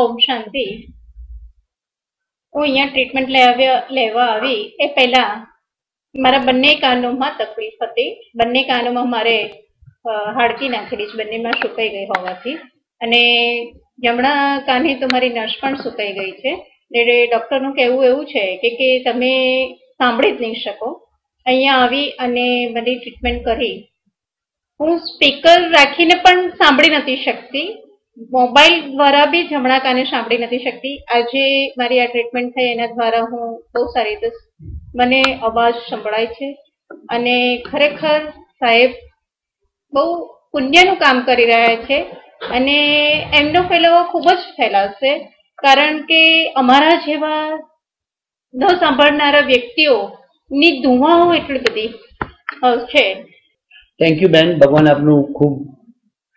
ઓમ શાંતિ હું અહીંયા ટ્રીટમેન્ટ લેવા આવી. એ પહેલા મારા બંને કાનોમાં તકલીફ હતી. બંને કાનોમાં મારે હાડકી નાખેલી છે. બંનેમાં સુકાઈ ગઈ હોવાથી. અને જમણા કાને તો મારી નસ પણ સુકાઈ ગઈ છે. એટલે ડૉક્ટરનું કહેવું એવું છે કે કે તમે સાંભળી જ નહીં શકો. અહીંયા આવી અને બધી ટ્રીટમેન્ટ કરી. હું સ્પીકર રાખીને પણ સાંભળી નથી શકતી. મોબાઈલ દ્વારા બી જમણા કાને સાંભળી નથી શકતી. આજે મારી આ ટ્રીટમેન્ટ થઈ એના દ્વારા હું બહુ સારી રીતે મને અવાજ સંભળાય છે. અને ખરેખર સાહેબ બહુ પુણ્યનું કામ કરી રહ્યા છે. અને એમનો ફેલાવો ખૂબ જ ફેલાવશે. કારણ કે અમારા જેવા ન સાંભળનારા વ્યક્તિઓની ધુવાઓ એટલી બધી છે. થેન્ક યુ બેન ભગવાન આપનું ખૂબ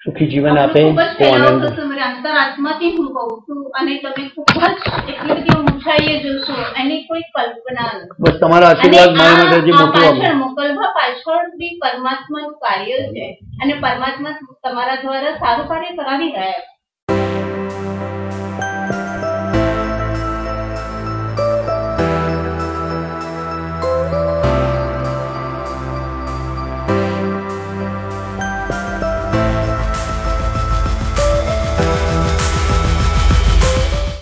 સુખી જીવન આપે ફેલાવો આનંદ. અંતરાત્માથી હું કહું છું અને તમે ખૂબ જ એટલી બધી ઊંચાઈએ જોશો એની કોઈ કલ્પના નથી. બસ તમારા આશીર્વાદ મારા માટે જે આ પાછળ મોકલવા પાછળ બી પરમાત્માનું કાર્ય છે અને પરમાત્મા તમારા દ્વારા સારું કાર્ય કરાવી રહ્યા છે.